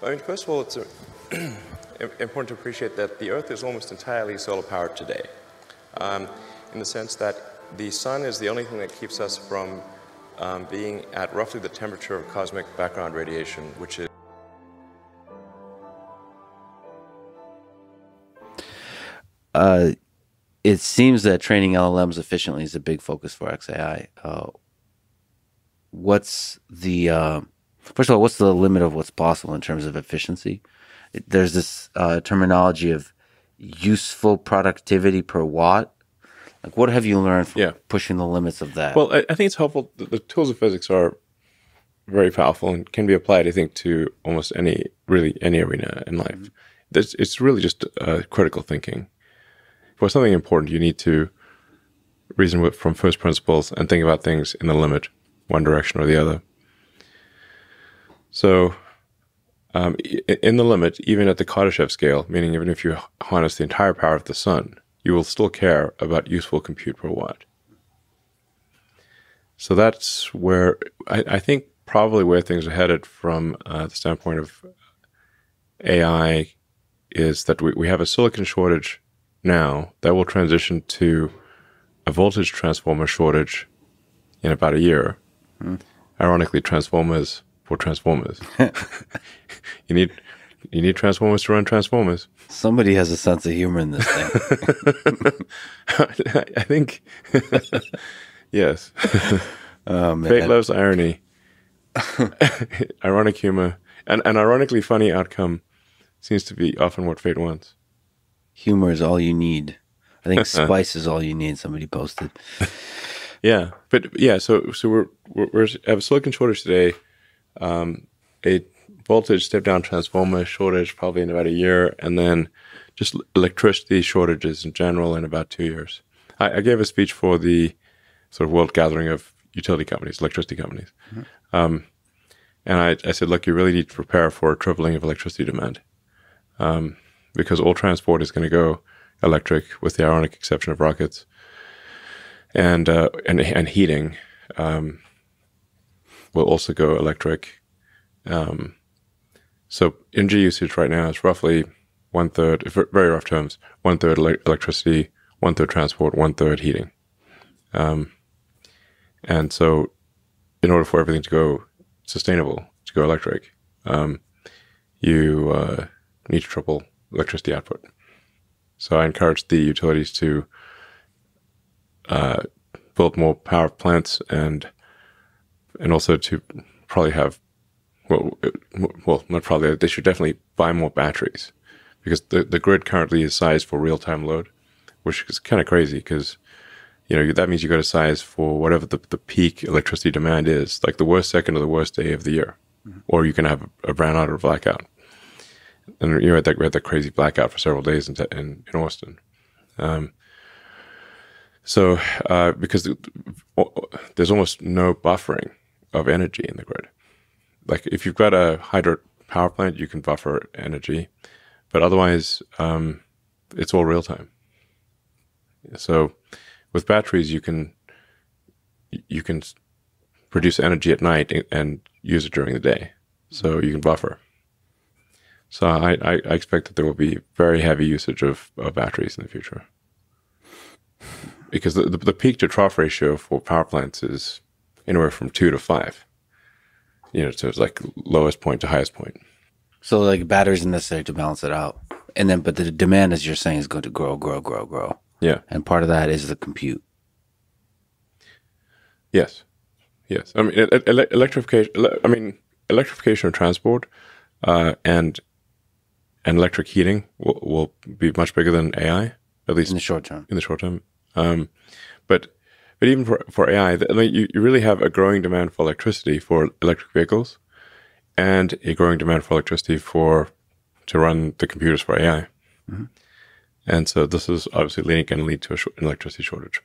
I mean, first of all, it's a, important to appreciate that the Earth is almost entirely solar powered today, um, in the sense that the sun is the only thing that keeps us from um, being at roughly the temperature of cosmic background radiation, which is. Uh, it seems that training LLMs efficiently is a big focus for XAI. Uh, what's the uh, first of all? What's the limit of what's possible in terms of efficiency? There's this uh, terminology of useful productivity per watt. Like, what have you learned from Yeah. pushing the limits of that? Well, I, I think it's helpful. The, the tools of physics are very powerful and can be applied, I think, to almost any really any arena in life. There's, it's really just uh, critical thinking. For something important, you need to reason with, from first principles and think about things in the limit, one direction or the other. So, um, in the limit, even at the Kardashev scale, meaning even if you harness the entire power of the sun, you will still care about useful compute per watt. So that's where I, I think probably where things are headed from uh, the standpoint of AI is that we, we have a silicon shortage now that will transition to a voltage transformer shortage in about a year. Ironically, transformers for transformers. you need you need transformers to run transformers. Somebody has a sense of humor in this thing. I think yes. oh man, Fate loves irony. Ironic humor. And an ironically funny outcome seems to be often what fate wants. humor is all you need. I think spice is all you need. Somebody posted. Yeah. But yeah, so so we're we're, we're have a silicon shortage today. Um, a voltage step down transformer shortage probably in about a year, and then just electricity shortages in general in about two years. I, I gave a speech for the sort of world gathering of utility companies, electricity companies. Um, and I, I said, look, you really need to prepare for a tripling of electricity demand um, because all transport is going to go electric, with the ironic exception of rockets and uh, and and heating um, will also go electric. Um, so energy usage right now is roughly one third, if very rough terms, one third ele- electricity, one third transport, one third heating. Um, and so, in order for everything to go sustainable, to go electric, um, you uh, need to triple electricity output. So I encourage the utilities to uh, build more power plants and and also to probably have well well not probably they should definitely buy more batteries because the the grid currently is sized for real time load, which is kind of crazy because you know that means you got to size for whatever the, the peak electricity demand is, like the worst second or the worst day of the year, or you can have a brownout or blackout. And you know, that we had that crazy blackout for several days in in, in Austin. Um, so, uh, because there's almost no buffering of energy in the grid. Like if you've got a hydro power plant, you can buffer energy, but otherwise, um, it's all real time. So, with batteries, you can you can produce energy at night and- use it during the day, so you can buffer. So I, I, I expect that there will be very heavy usage of, of batteries in the future because the, the, the peak to trough ratio for power plants is anywhere from two to five. You know, so it's like lowest point to highest point. So like batteries are necessary to balance it out, and then but the demand, as you're saying, is going to grow, grow, grow, grow, Yeah. and part of that is the compute. Yes. Yes. I mean, ele- electrification. I mean, electrification of transport uh, and and electric heating will, will be much bigger than AI, at least in the short term. in the short term. Um, but but even for for AI, the, like, you, you really have a growing demand for electricity for electric vehicles, and a growing demand for electricity for to run the computers for AI. Mm-hmm. And so this is obviously leading, going to lead to an electricity shortage.